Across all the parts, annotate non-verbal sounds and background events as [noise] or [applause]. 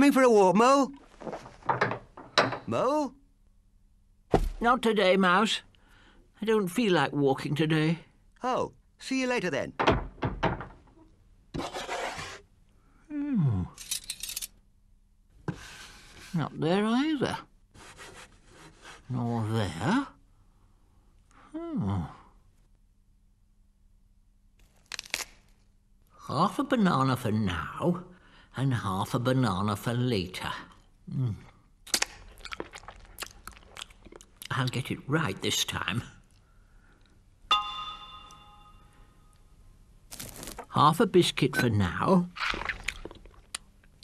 Coming for a walk, Mole? Mole? Not today, Mouse. I don't feel like walking today. Oh, see you later then. Hmm. Not there either. Nor there. Hmm. Half a banana for now, and half a banana for later. Hmm. I'll get it right this time. Half a biscuit for now,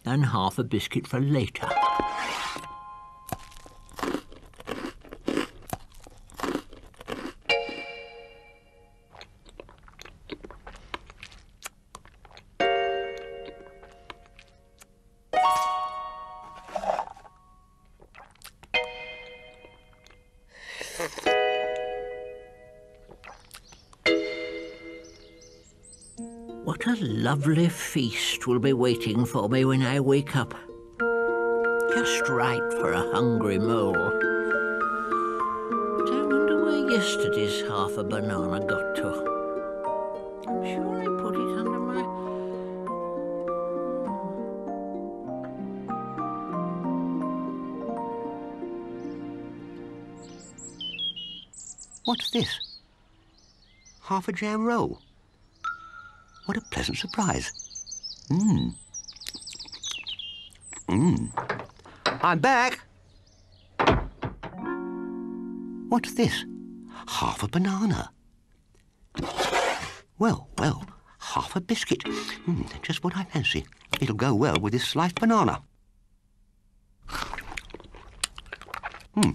and half a biscuit for later. What a lovely feast will be waiting for me when I wake up. Just right for a hungry mole. But I wonder where yesterday's half a banana got to. I'm sure I put it under my. What's this? Half a jam roll. What a pleasant surprise. Mmm. Mmm. I'm back. What's this? Half a banana. Well, well, half a biscuit. Mm, just what I fancy. It'll go well with this sliced banana. Hmm.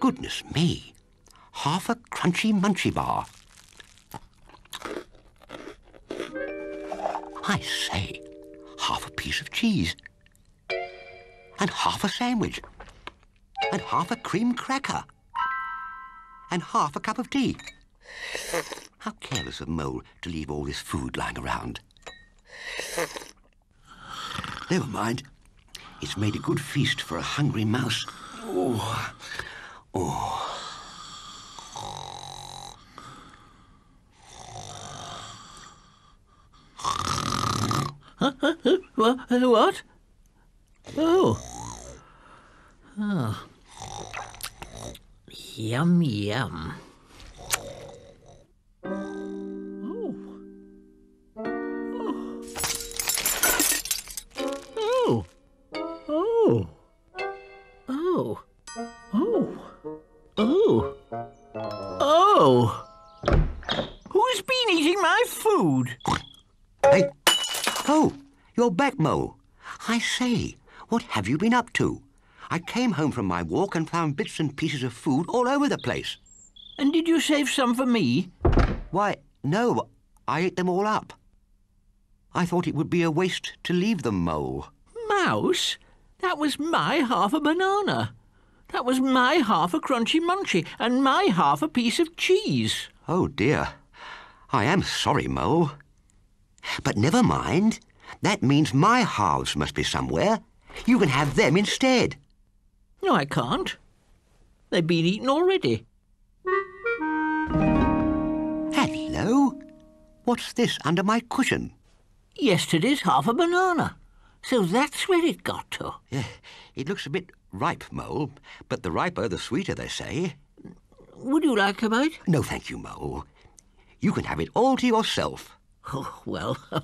Goodness me. Half a crunchy munchy bar. I say, half a piece of cheese. And half a sandwich. And half a cream cracker. And half a cup of tea. How careless of Mole to leave all this food lying around. Never mind. It's made a good feast for a hungry mouse. Oh, oh. What? Oh. Oh. Yum, yum. Oh. Oh. Oh. Oh. Oh. Oh. Oh. Who's been eating my food? Hey. Oh, you're back, Mole. I say, what have you been up to? I came home from my walk and found bits and pieces of food all over the place. And did you save some for me? Why, no, I ate them all up. I thought it would be a waste to leave them, Mole. Mouse? That was my half a banana. That was my half a crunchy munchy and my half a piece of cheese. Oh, dear. I am sorry, Mole. But never mind. That means my halves must be somewhere. You can have them instead. No, I can't. They've been eaten already. Hello? What's this under my cushion? Yesterday's half a banana. So that's where it got to. Yeah, it looks a bit ripe, Mole, but the riper the sweeter, they say. Would you like a bite? No, thank you, Mole. You can have it all to yourself. Oh, well. [laughs]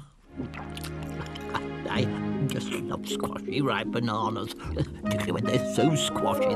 I just love squashy ripe bananas, particularly when they're so squashy.